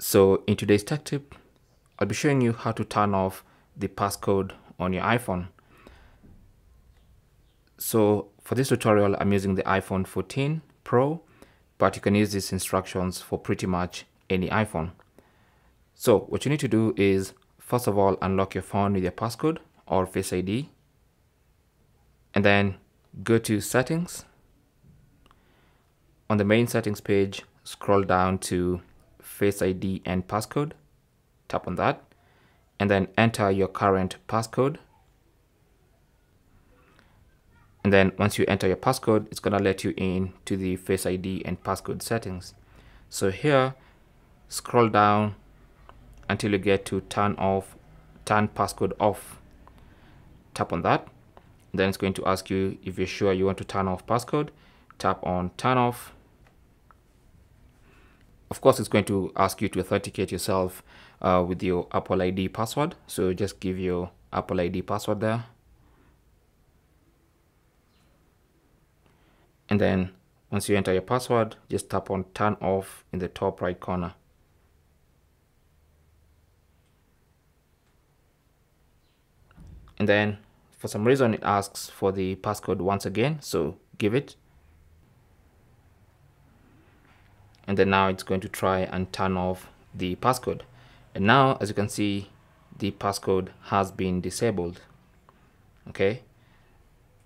So in today's tech tip, I'll be showing you how to turn off the passcode on your iPhone. So for this tutorial, I'm using the iPhone 14 Pro, but you can use these instructions for pretty much any iPhone. So what you need to do is, first of all, unlock your phone with your passcode or Face ID, and then go to settings. On the main settings page, scroll down to Face ID and passcode. Tap on that and then enter your current passcode. And then once you enter your passcode, it's going to let you in to the Face ID and passcode settings. So here, scroll down until you get to turn off, turn passcode off. Tap on that. Then it's going to ask you if you're sure you want to turn off passcode. Tap on turn off of course, it's going to ask you to authenticate yourself uh, with your Apple ID password. So just give your Apple ID password there. And then once you enter your password, just tap on turn off in the top right corner. And then for some reason it asks for the passcode once again. So give it. And then now it's going to try and turn off the passcode. And now as you can see the passcode has been disabled okay?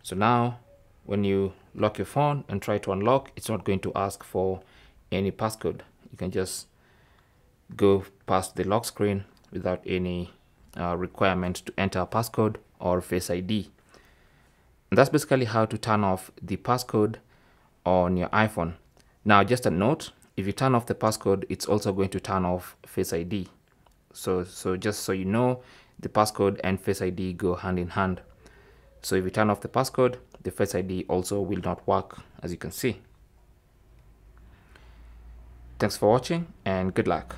So now when you lock your phone and try to unlock it's not going to ask for any passcode. You can just go past the lock screen without any uh, requirement to enter a passcode or face ID and that's basically how to turn off the passcode on your iPhone. Now just a note if you turn off the passcode, it's also going to turn off Face ID. So, so just so you know, the passcode and Face ID go hand in hand. So if you turn off the passcode, the Face ID also will not work, as you can see. Thanks for watching and good luck.